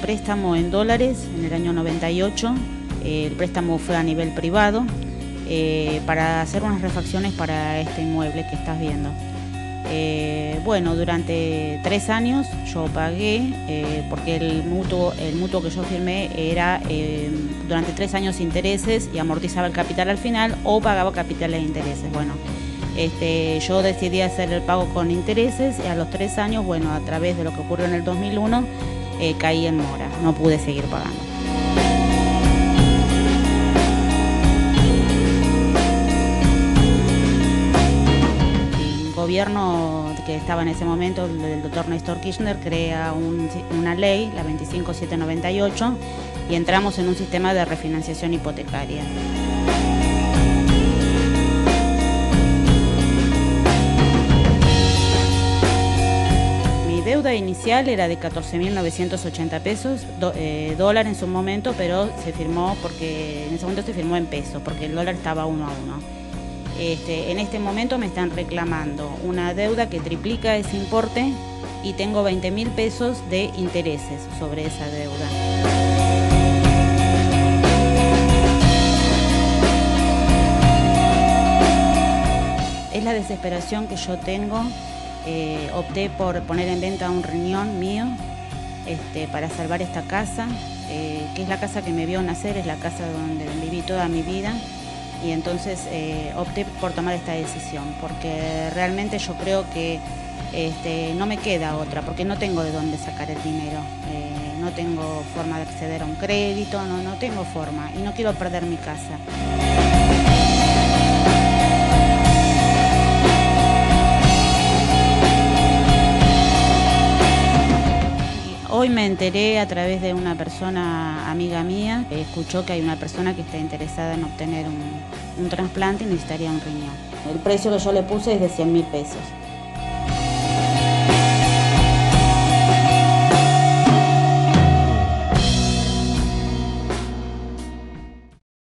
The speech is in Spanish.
préstamo en dólares en el año 98. el préstamo fue a nivel privado eh, para hacer unas refacciones para este inmueble que estás viendo. Eh, bueno, durante tres años yo pagué, eh, porque el mutuo, el mutuo que yo firmé era durante tres años intereses y amortizaba el capital al final o pagaba capital e intereses. Bueno, este, yo decidí hacer el pago con intereses y a los tres años, bueno, a través de lo que ocurrió en el 2001, caí en mora, no pude seguir pagando. gobierno que estaba en ese momento, el doctor Néstor Kirchner, crea una ley, la 25798, y entramos en un sistema de refinanciación hipotecaria. Inicial era de 14.980 pesos, eh, dólar en su momento, pero se firmó porque en ese momento se firmó en pesos, porque el dólar estaba uno a uno. Este, en este momento me están reclamando una deuda que triplica ese importe y tengo 20 mil pesos de intereses sobre esa deuda. Es la desesperación que yo tengo. Eh, opté por poner en venta un riñón mío este, para salvar esta casa, eh, que es la casa que me vio nacer, es la casa donde viví toda mi vida y entonces eh, opté por tomar esta decisión, porque realmente yo creo que este, no me queda otra, porque no tengo de dónde sacar el dinero, no tengo forma de acceder a un crédito, no, no tengo forma y no quiero perder mi casa. Hoy me enteré a través de una persona amiga mía, que escuchó que hay una persona que está interesada en obtener un, un trasplante y necesitaría un riñón. El precio que yo le puse es de 100 mil pesos.